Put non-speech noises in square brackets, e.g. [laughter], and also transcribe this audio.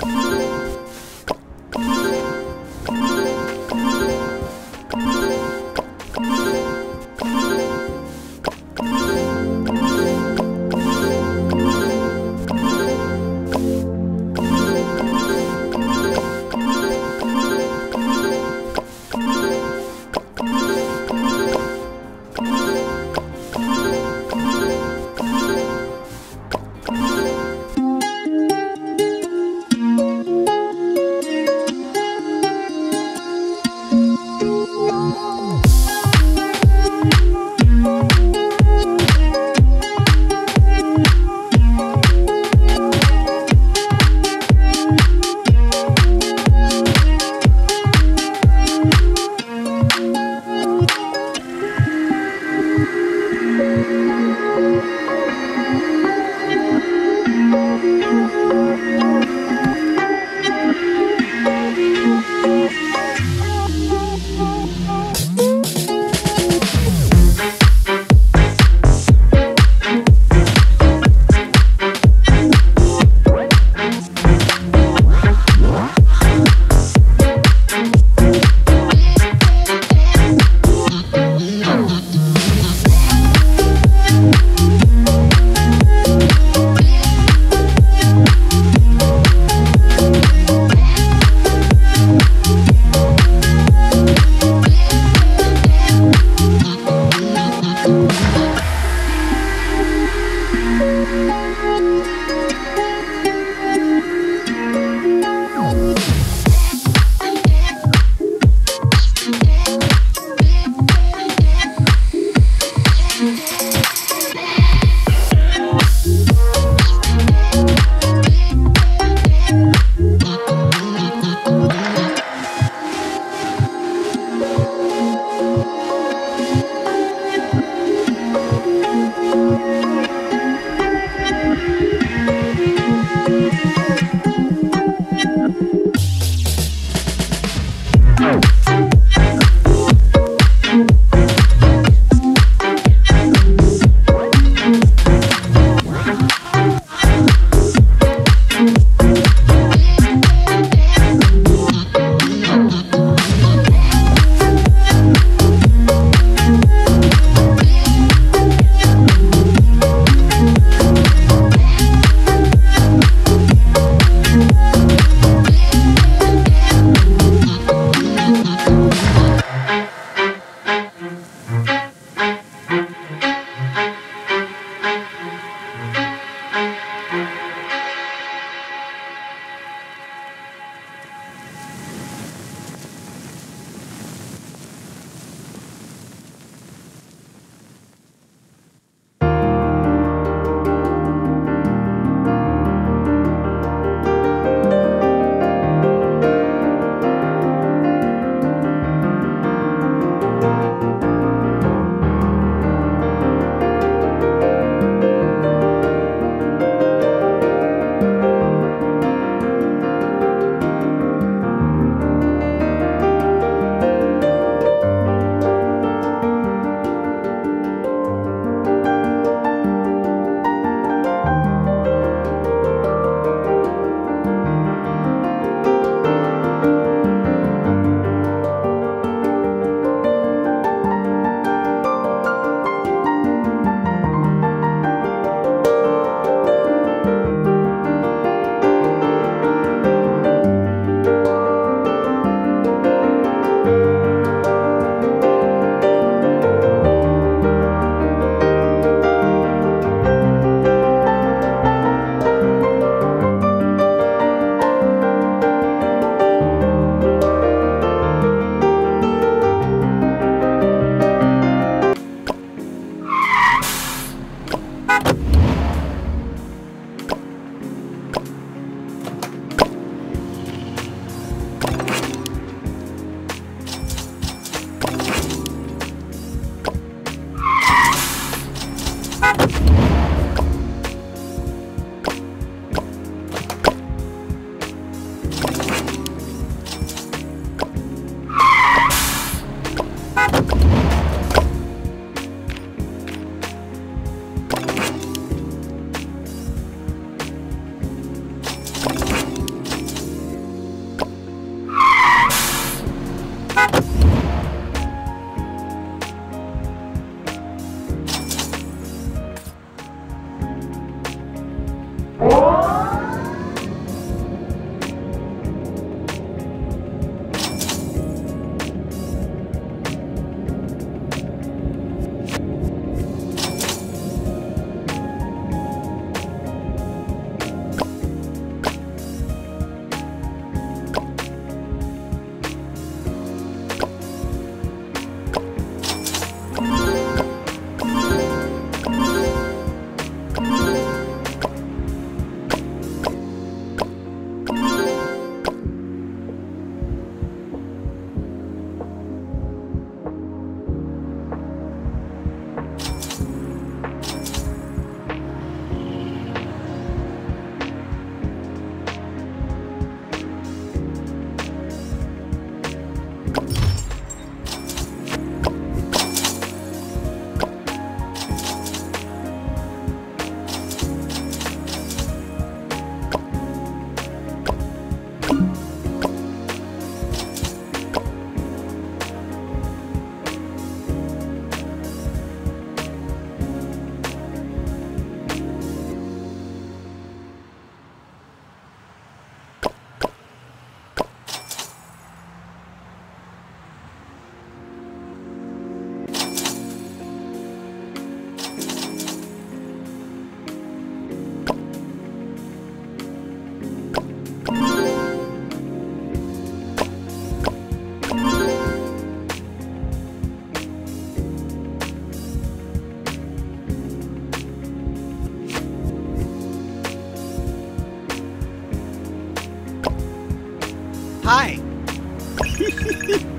Bye. Música Hi. [laughs]